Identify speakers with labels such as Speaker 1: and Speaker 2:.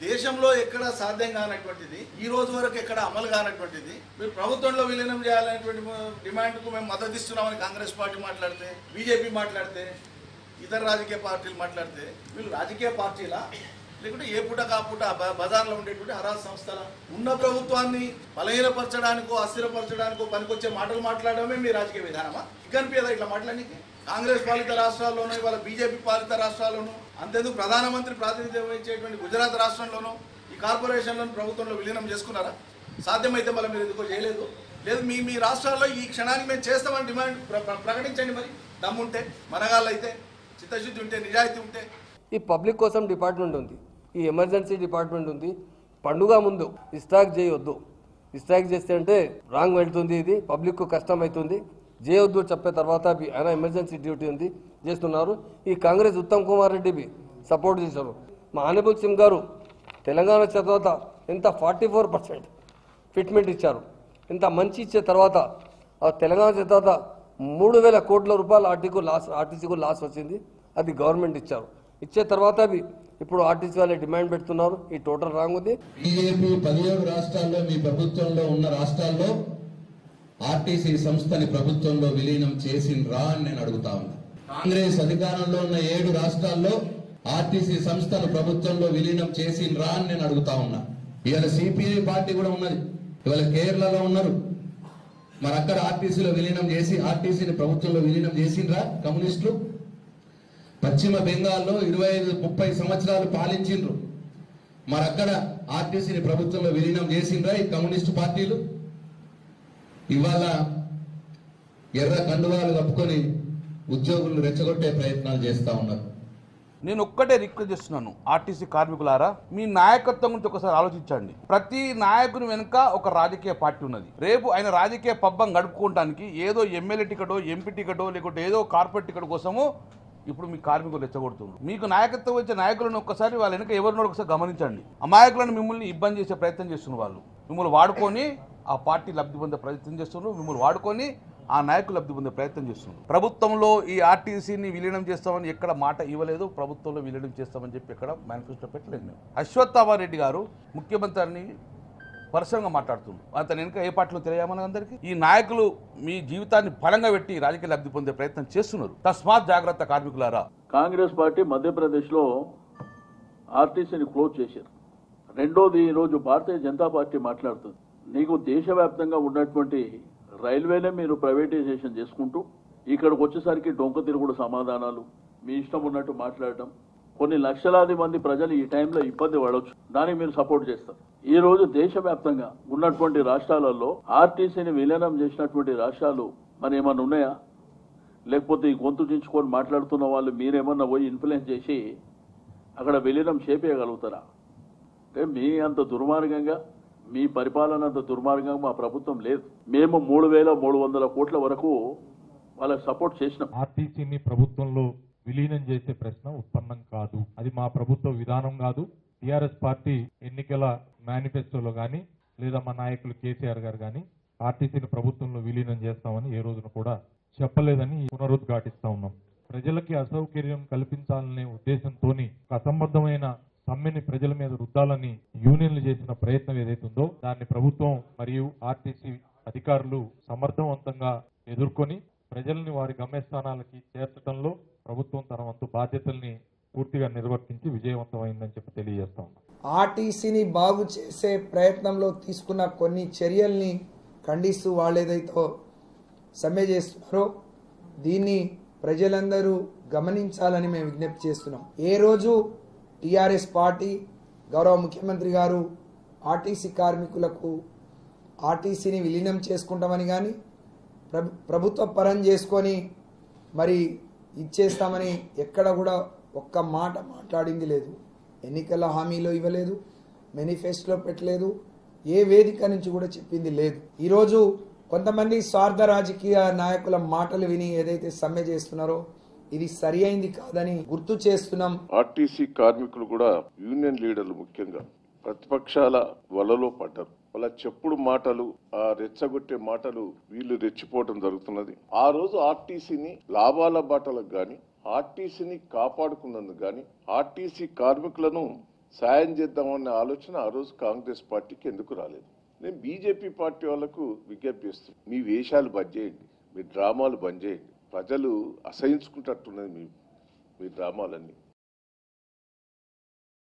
Speaker 1: దేశంలో ఎక్కడ సాధ్యం కానటువంటిది ఈ రోజు వరకు ఎక్కడ అమలు కానటువంటిది మీరు ప్రభుత్వంలో విలీనం చేయాలనేటువంటి డిమాండ్కు మేము మద్దతు ఇస్తున్నామని కాంగ్రెస్ పార్టీ మాట్లాడితే బీజేపీ మాట్లాడితే ఇతర రాజకీయ పార్టీలు మాట్లాడితే వీళ్ళు రాజకీయ పార్టీలా? లేకుంటే ఏ పూట కా పూట బ- బజార్లో ఉండేటువంటి అరాజ సంస్థల? ఉన్న ప్రభుత్వాన్ని బలహీనపరచడానికో అస్థిరపరచడానికో పనికొచ్చే మాటలు మాట్లాడడమే మీ రాజకీయ విధానమా? కనిపించదా ఇట్లా మాట్లాడానికి కాంగ్రెస్ పాలిత రాష్ట్రాల్లోనూ ఇవాళ బీజేపీ పాలిత రాష్ట్రాల్లోనూ అంతేందుకు ప్రధానమంత్రి ప్రాతినిధ్యం వహించేటువంటి గుజరాత్ రాష్ట్రంలోనూ ఈ కార్పొరేషన్లను ప్రభుత్వంలో విలీనం చేసుకున్నారా? సాధ్యమైతే మళ్ళీ మీరు ఎందుకో చేయలేదు. లేదు మీ మీ రాష్ట్రాల్లో ఈ క్షణానికి మేము చేస్తామని డిమాండ్ ప్ర- ప్రకటించండి మరి. దమ్ముంటే మనగాళ్ళు అయితే చిత్తశుద్ధి ఉంటే నిజాయితీ ఉంటే.
Speaker 2: ఈ పబ్లిక్ కోసం డిపార్ట్మెంట్ ఉంది. ఈ ఎమర్జెన్సీ డిపార్ట్మెంట్ ఉంది. పండుగ ముందు ఇస్టాక్ చేయొద్దు. ఇస్టాక్ చేస్తే అంటే రాంగ్ వెళ్తుంది ఇది. పబ్లిక్ కష్టం అవుతుంది చేయొద్దు చెప్పే తర్వాత ఆయన ఎమర్జెన్సీ డ్యూటీ ఉంది. చేస్తున్నారు. ఈ కాంగ్రెస్ ఉత్తమ్ కుమార్ రెడ్డివి సపోర్ట్ చేశారు. మా ఆనబుల్ సింగ్ గారు తెలంగాణ వచ్చిన తర్వాత ఎంత ఫార్టీ ఫోర్ పర్సెంట్ ఫిట్మెంట్ ఇచ్చారు. ఇంత మంచి ఇచ్చే తర్వాత తెలంగాణ తర్వాత మూడు వేల కోట్ల రూపాయలు ఆర్టీకు లాస్ ఆర్టీసీకు లాస్ వచ్చింది. అది గవర్నమెంట్ ఇచ్చారు. ఇచ్చే తర్వాత అవి ఇప్పుడు ఆర్టీసీ వాళ్ళు డిమాండ్ పెడుతున్నారు. ఈ టోటల్ రాంగ్ ఉంది.
Speaker 3: బీజేపీ పదిహేడు రాష్ట్రాల్లో మీ ప్రభుత్వంలో ఉన్న రాష్ట్రాల్లో ఆర్టీసీ సంస్థని ప్రభుత్వంలో విలీనం చేసిండ్రా అని నేను అడుగుతా ఉన్నా. కాంగ్రెస్ అధికారంలో ఉన్న ఏడు రాష్ట్రాల్లో ఆర్టీసీ సంస్థను ప్రభుత్వంలో విలీనం చేసిండ్రా అని నేను అడుగుతా ఉన్నా. ఇవాళ సిపిఐ పార్టీ కూడా ఉన్నది. ఇవాళ కేరళలో ఉన్నారు. మరి అక్కడ ఆర్టీసీలో విలీనం చేసి ఆర్టీసీని ప్రభుత్వంలో విలీనం చేసిండ్రా కమ్యూనిస్టులు? పశ్చిమ బెంగాల్లో ఇరవై ఐదు ముప్పై సంవత్సరాలు పాలించిండ్రు. మరి అక్కడ ఆర్టీసీని ప్రభుత్వంలో విలీనం చేసిండ్రా ఈ కమ్యూనిస్టు పార్టీలు? ఇవాళ ఎర్ర కండువాలు కప్పుకొని ఉద్యోగులను రెచ్చగొట్టే ప్రయత్నాలు చేస్తా ఉన్నారు.
Speaker 4: నేను ఒక్కటే రిక్వెస్ట్ చేస్తున్నాను ఆర్టీసీ కార్మికులారా మీ నాయకత్వం గురించి ఒకసారి ఆలోచించండి. ప్రతి నాయకుని వెనుక ఒక రాజకీయ పార్టీ ఉన్నది. రేపు ఆయన రాజకీయ పబ్బం గడుపుకోవడానికి ఏదో ఎమ్మెల్యే టికెటో ఎంపీ టికెటో లేకుంటే ఏదో కార్పొరేట్ టికెట్ కోసము ఇప్పుడు మీ కార్మికులు రెచ్చగొడుతున్నారు. మీకు నాయకత్వం వచ్చే నాయకులను ఒక్కసారి వాళ్ళ వెనుక ఎవరినో ఒకసారి గమనించండి. అమాయకులను మిమ్మల్ని ఇబ్బంది చేసే ప్రయత్నం చేస్తున్న వాళ్ళు. మిమ్మల్ని వాడుకొని ఆ పార్టీ లబ్ధి పొందే ప్రయత్నం చేస్తున్నారు. మిమ్మల్ని వాడుకొని ఆ నాయకులు లబ్ధి పొందే ప్రయత్నం చేస్తున్నారు. ప్రభుత్వంలో ఈ ఆర్టీసీని విలీనం చేస్తామని ఎక్కడ మాట ఇవ్వలేదు. ప్రభుత్వంలో విలీనం చేస్తామని చెప్పి ఎక్కడ మేనిఫెస్టో పెట్టలేదు మేము. అశ్వత్థామారెడ్డి గారు ముఖ్యమంత్రిని పర్సనల్గా మాట్లాడుతున్నారు. అతను వెనుక ఏ పాటలు తెలియమని అందరికీ? ఈ నాయకులు మీ జీవితాన్ని బలంగా పెట్టి రాజకీయ లబ్ధి పొందే ప్రయత్నం చేస్తున్నారు. తస్మాత్ జాగ్రత్త కార్మికులారా.
Speaker 5: కాంగ్రెస్ పార్టీ మధ్యప్రదేశ్లో ఆర్టీసీని క్లోజ్ చేశారు. రెండోది ఈరోజు భారతీయ జనతా పార్టీ మాట్లాడుతుంది. నీకు దేశవ్యాప్తంగా ఉన్నటువంటి రైల్వేనే మీరు ప్రైవేటైజేషన్ చేసుకుంటూ ఇక్కడికి వచ్చేసరికి డొంక తిరుగుడు సమాధానాలు మీ ఇష్టం ఉన్నట్టు మాట్లాడటం కొన్ని లక్షలాది మంది ప్రజలు ఈ టైంలో ఇబ్బంది పడవచ్చు దానికి మీరు సపోర్ట్ చేస్తారు. ఈ రోజు దేశవ్యాప్తంగా ఉన్నటువంటి రాష్ట్రాలలో ఆర్టీసీని విలీనం చేసినటువంటి రాష్ట్రాలు మరి ఏమన్నా ఉన్నాయా? లేకపోతే ఈ గొంతు చించుకొని మాట్లాడుతున్న వాళ్ళు మీరేమన్నా పోయి ఇన్ఫ్లుయెన్స్ చేసి అక్కడ విలీనం చేపేయగలుగుతారా? అంటే మీ అంత దుర్మార్గంగా మీ పరిపాలన అంత దుర్మార్గంగా మా ప్రభుత్వం లేదు. మేము మూడు వేల మూడు వందల కోట్ల వరకు వాళ్ళకి సపోర్ట్ చేసినాం.
Speaker 6: ఆర్టీసీని ప్రభుత్వంలో విలీనం చేసే ప్రశ్న ఉత్పన్నం కాదు. అది మా ప్రభుత్వ విధానం కాదు. టిఆర్ఎస్ పార్టీ ఎన్నికల మేనిఫెస్టోలో కానీ లేదా మా నాయకులు కేసీఆర్ గారు కానీ ఆర్టీసీని ప్రభుత్వంలో విలీనం చేస్తామని ఏ రోజున కూడా చెప్పలేదని పునరుద్ఘాటిస్తా ఉన్నాం. ప్రజలకి అసౌకర్యం కల్పించాలనే ఉద్దేశంతో అసంబద్ధమైన సమ్మెని ప్రజల మీద రుద్దాలని యూనియన్లు చేసిన ప్రయత్నం ఏదైతుందో దాన్ని ప్రభుత్వం మరియు ఆర్టీసీ అధికారులు సమర్థవంతంగా ఎదుర్కొని ప్రజల్ని వారి గమ్యస్థానాలకి చేర్చడంలో ప్రభుత్వం తన వంతు బాధ్యతల్ని పూర్తిగా నిర్వర్తించి విజయవంతమైందని చెప్పి తెలియజేస్తాం
Speaker 7: ఆర్టీసీని బాగు చేసే ప్రయత్నంలో తీసుకున్న కొన్ని చర్యల్ని ఖండిస్తూ వాళ్ళేదైతో సమ్మె చేస్తున్నారో దీన్ని ప్రజలందరూ గమనించాలని మేము విజ్ఞప్తి చేస్తున్నాం. ఏ రోజు టీఆర్ఎస్ పార్టీ గౌరవ ముఖ్యమంత్రి గారు ఆర్టీసీ కార్మికులకు ఆర్టీసీని విలీనం చేసుకుంటామని కానీ ప్రభుత్వ పరం చేసుకొని మరి ఇచ్చేస్తామని ఎక్కడ కూడా ఒక్క మాట మాట్లాడింది లేదు. ఎన్నికల హామీలో ఇవ్వలేదు మేనిఫెస్టోలో పెట్టలేదు ఏ వేదిక నుంచి కూడా చెప్పింది లేదు. ఈరోజు కొంతమంది స్వార్థ రాజకీయ నాయకుల మాటలు విని ఏదైతే సమ్మె చేస్తున్నారో ఇది సరి అయింది కాదని గుర్తు చేస్తున్నాం.
Speaker 8: ఆర్టీసీ కార్మికులు కూడా యూనియన్ లీడర్లు ముఖ్యంగా ప్రతిపక్షాల వలలో పడ్డారు. వాళ్ళ చెప్పుడు మాటలు ఆ రెచ్చగొట్టే మాటలు వీళ్ళు రెచ్చిపోవడం జరుగుతున్నది. ఆ రోజు ఆర్టీసీని లాభాల బాటలకు గాని ఆర్టీసీని కాపాడుకున్నందుకు గాని ఆర్టీసీ కార్మికులను సాయం చేద్దామనే ఆలోచన ఆ రోజు కాంగ్రెస్ పార్టీకి ఎందుకు రాలేదు? నేను బీజేపీ పార్టీ వాళ్ళకు విజ్ఞప్తి చేస్తున్నాను మీ వేషాలు బంద్ చేయండి మీ డ్రామాలు బంద్ చేయండి. ప్రజలు అసహించుకుంటట్టున్నది మీ మీ డ్రామాలన్నీ